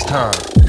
next time.